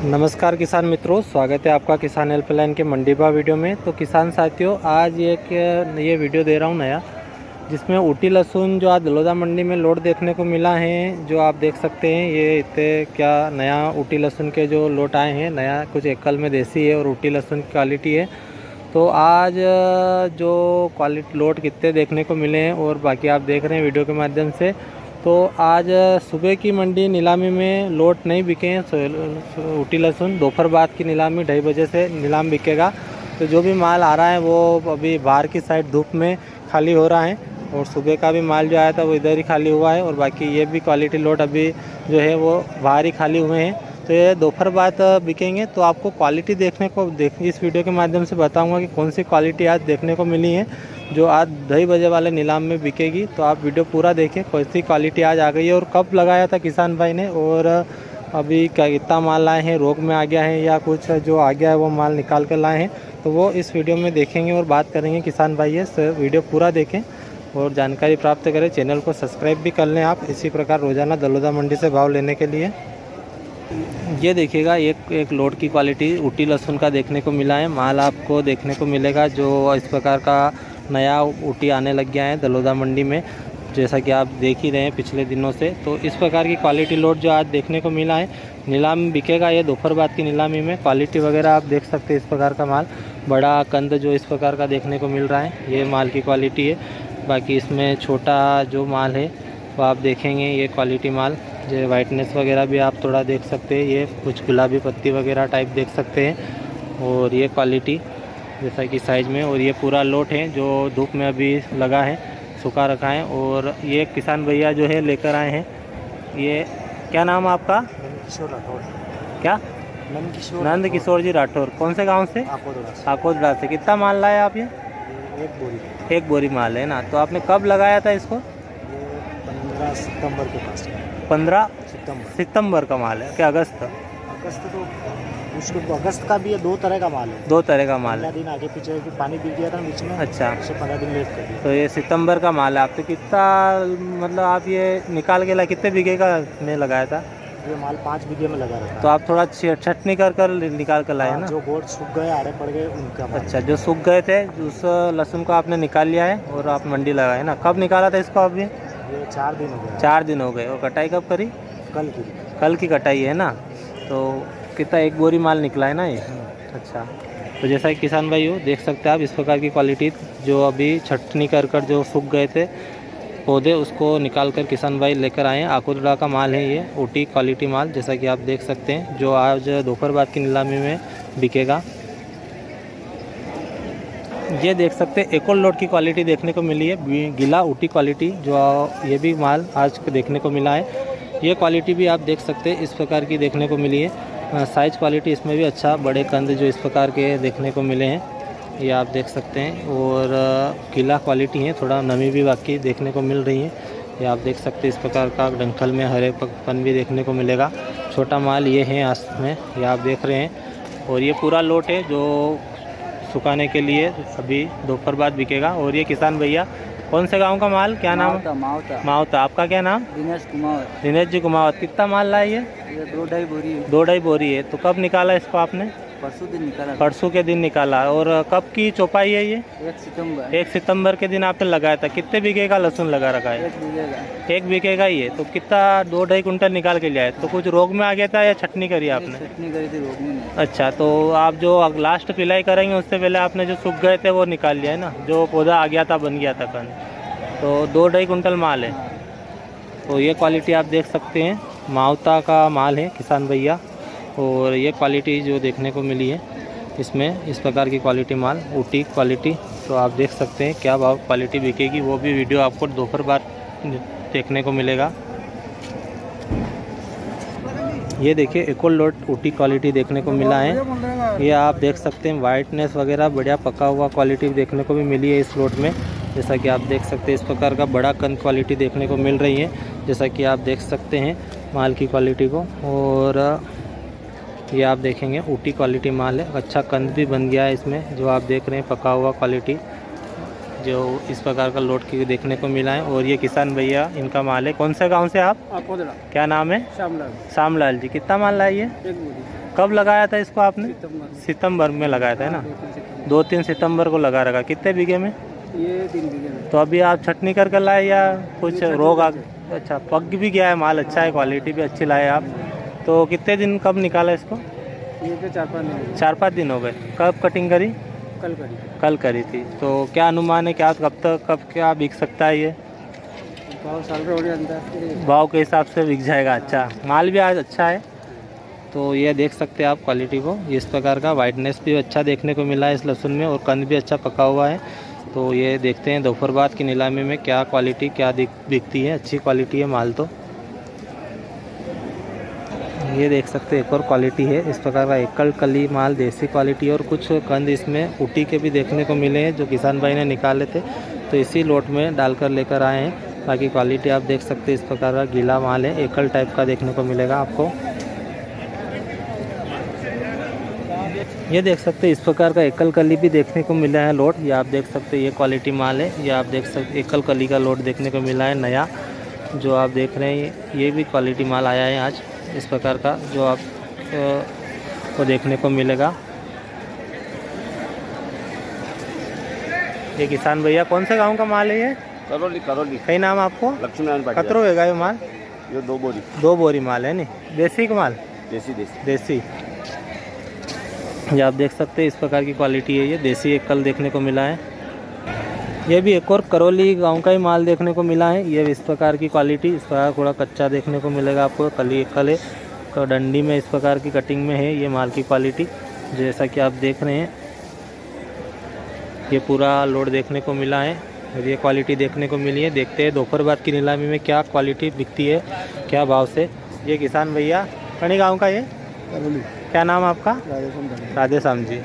नमस्कार किसान मित्रों, स्वागत है आपका किसान हेल्पलाइन के मंडीबा वीडियो में। तो किसान साथियों, आज एक, ये वीडियो दे रहा हूँ नया, जिसमें ऊटी लहसुन जो आज दलोदा मंडी में लोड देखने को मिला है, जो आप देख सकते हैं, ये इतने क्या नया ऊटी लहसुन के जो लोट आए हैं, नया कुछ एकल में देसी है और ऊटी लहसुन की क्वालिटी है। तो आज, जो क्वालिटी, लोट कितने देखने को मिले हैं, और बाकी आप देख रहे हैं वीडियो के माध्यम से। तो आज सुबह की मंडी नीलामी में लोट नहीं बिके हैं ऊटी लहसुन। दोपहर बाद की नीलामी, ढाई बजे से नीलाम बिकेगा। तो जो भी माल आ रहा है, वो अभी बाहर की साइड धूप में खाली हो रहा है और सुबह का भी माल जो आया था, वो इधर ही खाली हुआ है और बाकी ये भी क्वालिटी लोट अभी जो है, वो बाहर ही खाली हुए हैं। तो ये दोपहर बाद बिकेंगे। तो आपको क्वालिटी देखने को, देख, इस वीडियो के माध्यम से बताऊँगा कि कौन सी क्वालिटी आज देखने को मिली है। जो आज ढाई बजे वाले नीलाम में बिकेगी तो आप वीडियो पूरा देखें, कैसी क्वालिटी आज आ गई है और कब लगाया था किसान भाई ने, और अभी क्या कितना माल लाए हैं, रोग में आ गया है या कुछ जो आ गया है वो माल निकाल कर लाए हैं तो वो इस वीडियो में देखेंगे और बात करेंगे किसान भाई है वीडियो पूरा देखें और जानकारी प्राप्त करें। चैनल को सब्सक्राइब भी कर लें आप, इसी प्रकार रोज़ाना दलोदा मंडी से भाव लेने के लिए। ये देखिएगा, एक एक लोड की क्वालिटी ऊटी लहसुन का देखने को मिला है, माल आपको देखने को मिलेगा, जो इस प्रकार का नया ऊटी आने लग गया है दलोदा मंडी में, जैसा कि आप देख ही रहे हैं पिछले दिनों से। तो इस प्रकार की क्वालिटी लोड जो आज देखने को मिला है, नीलाम बिकेगा ये दोपहर बाद की नीलामी में। क्वालिटी वगैरह आप देख सकते हैं इस प्रकार का माल। बड़ा कंद जो इस प्रकार का देखने को मिल रहा है, ये माल की क्वालिटी है। बाकी इसमें छोटा जो माल है, वो आप देखेंगे ये क्वालिटी माल। जो वाइटनेस वगैरह भी आप थोड़ा देख सकते हैं, ये कुछ गुलाबी पत्ती वगैरह टाइप देख सकते हैं। और ये क्वालिटी जैसा कि साइज़ में और ये पूरा लोट है जो धूप में अभी लगा है सुखा रखा है और ये किसान भैया जो है लेकर आए हैं। ये क्या नाम है आपका? क्या नंद किशोर नंद किशोर जी राठौर। कौन से गाँव से? आकोदड़ा से। से। कितना माल लाए आप ये? ये एक बोरी एक बोरी माल है ना? तो आपने कब लगाया था इसको? पंद्रह सितंबर के पास। पंद्रह सितंबर। सितंबर का माल है। क्या अगस्त? अगस्त तो उसको अगस्त का भी है दो तरह का माल है। दो तरह का माल है। दिन आगे पीछे पानी गिर गया था बीच में अच्छा। उससे पंद्रह दिन लेट कर दिया। तो ये सितंबर का माल है। आप तो कितना मतलब आप ये निकाल के ला कितने बीघे का में लगाया था? ये माल पाँच बीघे में लगा रहता तो आप थोड़ा छटनी कर कर निकाल कर लाए हाँ, ना? जो गोट सूख गए आड़े पड़ गए उनका अच्छा जो सूख गए थे उस लहसुन को आपने निकाल लिया है और आप मंडी लगाए ना? कब निकाला था इसको अभी ये चार दिन हो गए। चार दिन हो गए। और कटाई कब करी? कल की। कल की कटाई है ना? तो कितना एक बोरी माल निकला है ना ये? अच्छा। तो जैसा कि किसान भाई हो, देख सकते हैं आप इस प्रकार की क्वालिटी जो अभी छटनी कर कर जो सूख गए थे, पौधे उसको निकाल कर किसान भाई लेकर आए हैं। आकुरड़ा का माल है ये, ओटी क्वालिटी माल, जैसा कि आप देख सकते हैं, जो आज दोपहर बाद की नीलामी में बिकेगा। ये देख सकते हैं, एक और लोड की क्वालिटी देखने को मिली है गीला ऊटी क्वालिटी जो ये भी माल आज देखने को मिला है। ये क्वालिटी भी आप देख सकते हैं, इस प्रकार की देखने को मिली है। साइज़ क्वालिटी इसमें भी अच्छा बड़े कंद जो इस प्रकार के देखने को मिले हैं, ये आप देख सकते हैं। और किला क्वालिटी है, थोड़ा नमी भी बाकी देखने को मिल रही है। ये आप देख सकते हैं इस प्रकार का डंखल में हरे पन भी देखने को मिलेगा। छोटा माल ये है आज में, ये आप देख रहे हैं। और ये पूरा लोट है जो सुखाने के लिए अभी दोपहर बाद बिकेगा। और ये किसान भैया कौन से गाँव का माल? क्या नाम मावता। मावता आपका क्या नाम? दिनेश कुमार। दिनेश जी कुमावत कितना माल लाए ये? ये दो ढाई बोरी है। दो ढाई बोरी है तो कब निकाला इसको आपने? परसों दिन निकाला परसों के दिन निकाला। और कब की चौपाई है ये? एक सितंबर। एक सितंबर के दिन आपने लगाया था। कितने बीघे का लहसुन लगा रखा है? एक बीघे का। एक बीघे का ही है। तो कितना दो ढाई कुंटल निकाल के लिया है। तो कुछ रोग में आ गया था या छटनी करी आपने? चटनी करी थी रोग में अच्छा तो आप जो लास्ट पिलाई करेंगे उससे पहले आपने जो सूख गए थे वो निकाल लिया है ना? जो पौधा आ गया था बन गया था कन तो दो ढाई कुंटल माल है। तो ये क्वालिटी आप देख सकते हैं। मावता का माल है किसान भैया। और ये क्वालिटी जो देखने को मिली है, इसमें इस प्रकार की क्वालिटी माल ऊटी क्वालिटी तो आप देख सकते हैं क्या भाव क्वालिटी बिकेगी, वो भी वीडियो आपको दोपहर बाद देखने को मिलेगा। ये देखिए एक और लोट ऊटी क्वालिटी देखने को मिला है। ये आप देख सकते हैं वाइटनेस वगैरह, बढ़िया पका हुआ क्वालिटी देखने को भी मिली है इस लोट में। जैसा कि आप देख सकते हैं, इस प्रकार का बड़ा कंद क्वालिटी देखने को मिल रही है। जैसा कि आप देख सकते हैं माल की क्वालिटी को। और ये आप देखेंगे ऊटी क्वालिटी माल है अच्छा कंद भी बन गया है इसमें जो आप देख रहे हैं पका हुआ क्वालिटी जो इस प्रकार का लोट की देखने को मिला है। और ये किसान भैया इनका माल है। कौन से गाँव से आप? क्या नाम है? श्यामलाल शामलाल जी कितना माल लाइए कब लगाया था इसको आपने? सितंबर। में लगाया था है ना? दो तीन सितंबर। दो तीन सितंबर को लगा रखा। कितने बीघे में? ये तीन बीघे में। तो अभी आप छटनी कर कर लाए या कुछ रोग आ अच्छा पक भी गया है माल अच्छा है क्वालिटी भी अच्छी लाए आप। तो कितने दिन कब निकाला इसको? ये तो चार पाँच दिन चार पाँच दिन हो गए। कब कटिंग करी? कल करी। कल करी थी। तो क्या अनुमान है क्या कब तक कब क्या बिक सकता है ये? भाव साल भाव के हिसाब से बिक जाएगा। अच्छा माल भी आज अच्छा है। तो ये देख सकते हैं आप क्वालिटी को। इस प्रकार का वाइटनेस भी अच्छा देखने को मिला है इस लहसुन में और कंद भी अच्छा पका हुआ है। तो ये देखते हैं दोपहर बाद की नीलामी में क्या क्वालिटी क्या दिख बिकती है। अच्छी क्वालिटी है माल तो। ये देख सकते हैं, एक और क्वालिटी है। इस प्रकार का एकल कली माल, देसी क्वालिटी और कुछ कंद इसमें ऊटी के भी देखने को मिले हैं, जो किसान भाई ने निकाले थे। तो इसी लोट में डालकर लेकर आए हैं। बाकी क्वालिटी आप देख सकते हैं, इस प्रकार का गीला माल है, एकल टाइप का देखने को मिलेगा आपको। ये देख सकते हैं, इस प्रकार का एकल कली भी देखने को मिला है लोट ये आप देख सकते हैं, ये क्वालिटी माल है। ये आप देख सकते एकल कली का लोट देखने को मिला है, नया। जो आप देख रहे हैं, ये भी क्वालिटी माल आया है आज। इस प्रकार का जो आप को देखने को मिलेगा। ये किसान भैया कौन से गाँव का माल है ये? करौली करौली। कई नाम आपको? लक्ष्मी नारायण कतरो है ये माल? ये दो बोरी। दो बोरी माल है नी देसी का माल? देसी देसी। देसी। ये आप देख सकते हैं इस प्रकार की क्वालिटी है ये। देसी एक कल देखने को मिला है। ये भी एक और करौली गाँव का ही माल देखने को मिला है। ये इस प्रकार की क्वालिटी इस प्रकार थोड़ा कच्चा देखने को मिलेगा आपको। कली कल तो डंडी में इस प्रकार की कटिंग में है ये माल की क्वालिटी जैसा कि आप देख रहे हैं। ये पूरा लोड देखने को मिला है और ये क्वालिटी देखने को मिली है। देखते हैं दोपहर बाद की नीलामी में क्या क्वालिटी बिकती है क्या भाव से। ये किसान भैया कणी गाँव का ये? करौली। क्या नाम आपका? राधे श्याम जी।